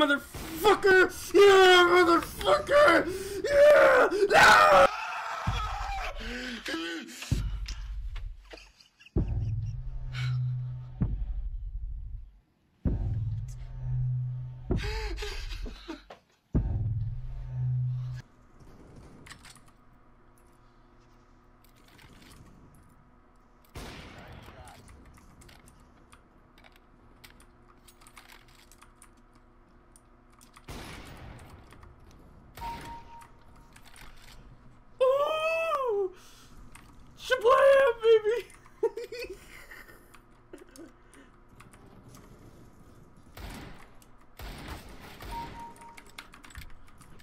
motherfucker! Yeah, motherfucker! Yeah! No! Shablam, baby!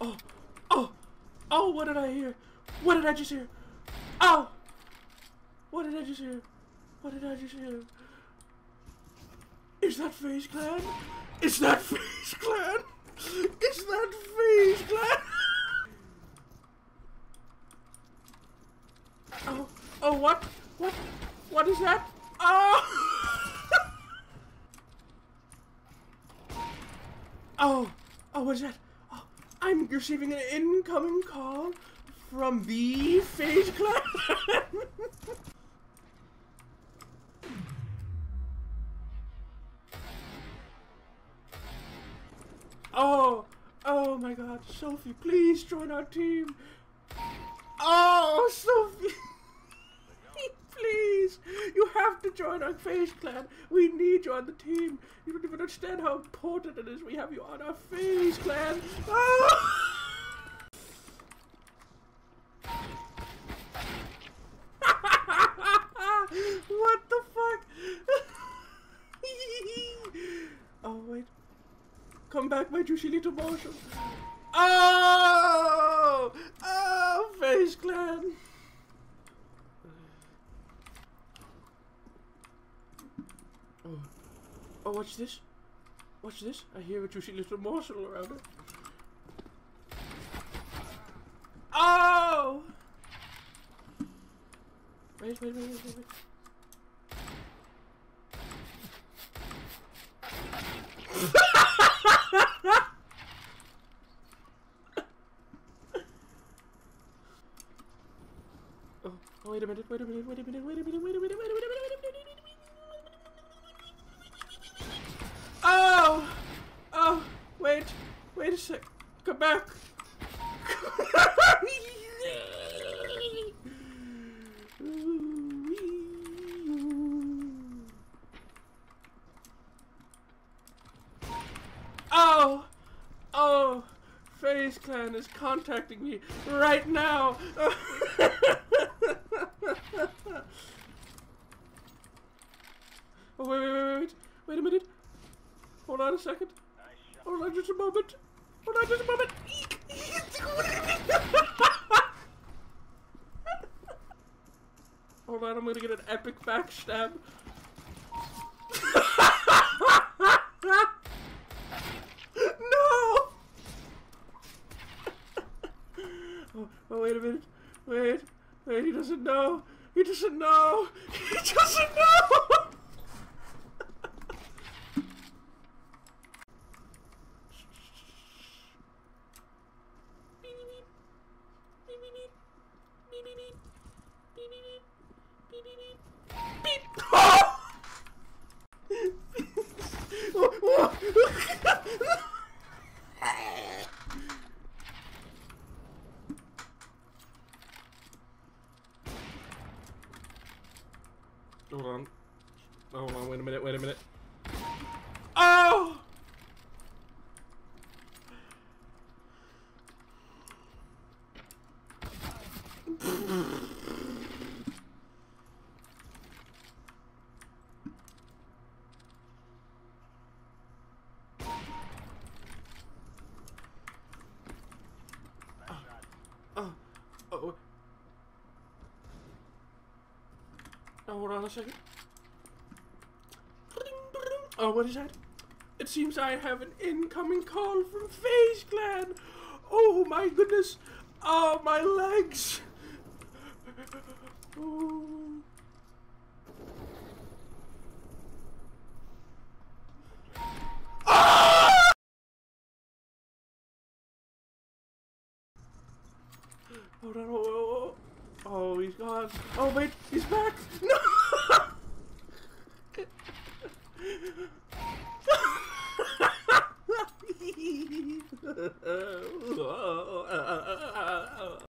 oh, oh, oh, what did I hear? What did I just hear? Oh! What did I just hear? What did I just hear? Is that FaZe Clan? Is that FaZe Clan? Is that FaZe Clan? Oh, what? What? What is that? Oh! oh, oh, what is that? Oh, I'm receiving an incoming call from the FaZe Clan. oh, oh my God, Sophie, please join our team. Oh, Sophie! Please! You have to join our FaZe Clan! We need you on the team! You don't even understand how important it is we have you on our FaZe Clan! Oh! what the fuck? oh, wait. Come back, my juicy little motion. Oh! Oh, FaZe Clan! Oh. Oh, watch this. Watch this. I hear a juicy little morsel around it. Oh! Wait, wait, wait, wait, wait. Oh, oh, wait a minute, wait a minute, wait a minute, wait a minute, wait a minute, wait a minute, wait a minute, wait a minute, Come back. Oh! Oh! FaZe Clan is contacting me right now! oh, wait, wait, wait, wait, wait a minute. Hold on a second. Hold on just a moment. Hold on just a moment. Hold on, I'm gonna get an epic backstab. no! Oh, oh, wait a minute. Wait. Wait, he doesn't know. He doesn't know. He doesn't know! Hold on. Hold on, wait a minute, wait a minute. Hold on a second. Oh, what is that? It seems I have an incoming call from FaZe Clan. Oh my goodness. Oh, my legs. Oh. Oh. Oh, wait. He's back. No.